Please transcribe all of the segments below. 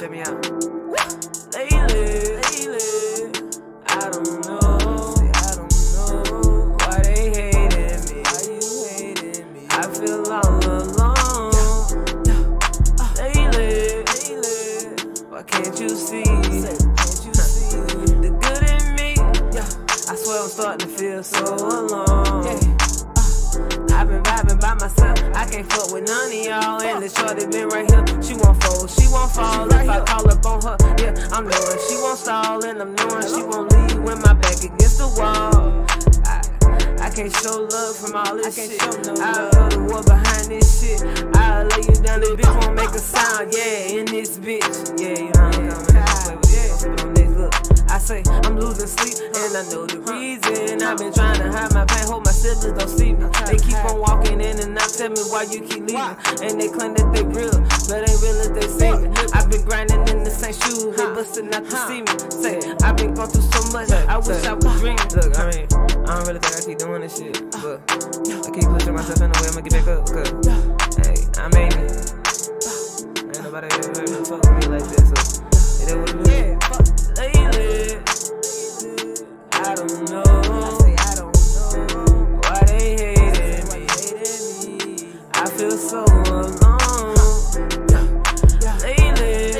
Check me out. Lately, lately, starting to feel so alone. Yeah. Uh, I've been vibing by myself. I can't fuck with none of y'all. And the shorty been right here. She won't fold, she won't fall. If I call up on her, yeah, I'm knowing she won't stall. And I'm knowing she won't leave when my back against the wall. I, I can't show love from all this shit. I'll go to war behind this shit. I'll lay you down, this bitch won't make a sound. Yeah, in this bitch. Yeah, you know I'm coming. Yeah, on this look. I say I'm losing sleep, and I know the reason. I've been trying to hide my pain, hope my siblings don't see me. They keep on walking in and out, tell me why you keep leaving. And they claim that they real, but ain't real if they see me. I've been grinding in the same shoes, they busting out to see me. Say I've been going through so much, I wish I was dreaming. Look, I mean, I don't really think I keep doing this shit, but I keep pushing myself in the way I'ma get back up. Cause hey, I made it. Ain't nobody ever ever fuck with me like this. So it is what it is. Lately, I don't know. Feel so alone. Lately,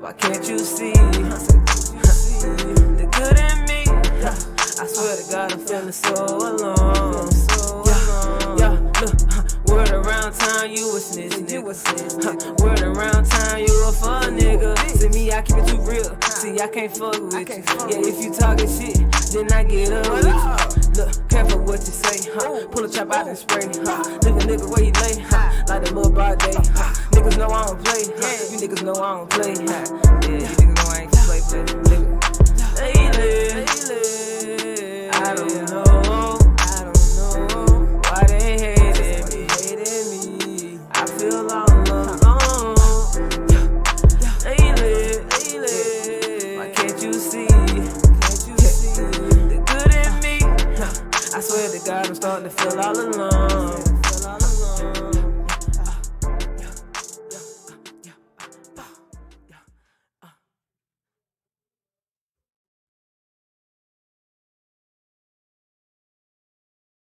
why can't you see the good in me? I swear to God, I'm feeling so alone. Word around town, you a snitch, Word around town, you a fun nigga. See me, I keep it too real. See, I can't fuck with you. Yeah, if you talking shit, then I get up with you. Look, careful what you say, huh? Pull a trap out and spray, huh? Leave a nigga where he lay, huh? Like the little broad day, huh? Niggas know I don't play, I'm starting to feel all alone.